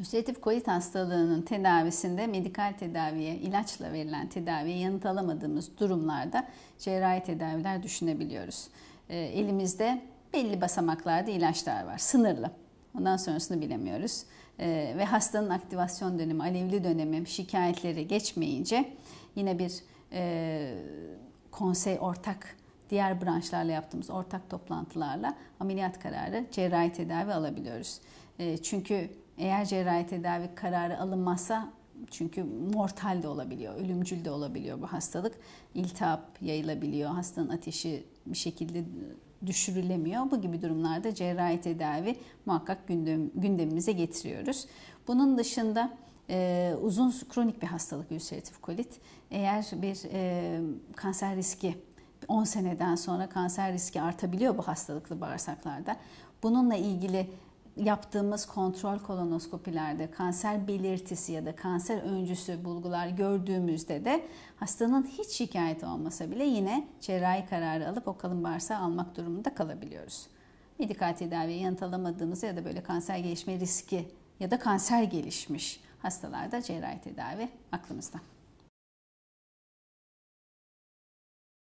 Ülseratif kolit hastalığının tedavisinde medikal tedaviye, ilaçla verilen tedaviye yanıt alamadığımız durumlarda cerrahi tedaviler düşünebiliyoruz. E, elimizde belli basamaklarda ilaçlar var, sınırlı. Ondan sonrasını bilemiyoruz. E, ve hastanın aktivasyon dönemi, alevli dönemi, şikayetleri geçmeyince yine bir e, konsey ortak diğer branşlarla yaptığımız ortak toplantılarla ameliyat kararı, cerrahi tedavi alabiliyoruz. E, çünkü eğer cerrahi tedavi kararı alınmazsa çünkü mortal de olabiliyor, ölümcül de olabiliyor bu hastalık. İltihap yayılabiliyor, hastanın ateşi bir şekilde düşürülemiyor. Bu gibi durumlarda cerrahi tedavi muhakkak gündem, gündemimize getiriyoruz. Bunun dışında e, uzun kronik bir hastalık ülseratif kolit. Eğer bir e, kanser riski 10 seneden sonra kanser riski artabiliyor bu hastalıklı bağırsaklarda. Bununla ilgili yaptığımız kontrol kolonoskopilerde kanser belirtisi ya da kanser öncüsü bulgular gördüğümüzde de hastanın hiç şikayet olmasa bile yine cerrahi kararı alıp o kalın bağırsağı almak durumunda kalabiliyoruz. Medikal tedaviye yanıt alamadığımız ya da böyle kanser gelişme riski ya da kanser gelişmiş hastalarda cerrahi tedavi aklımızda.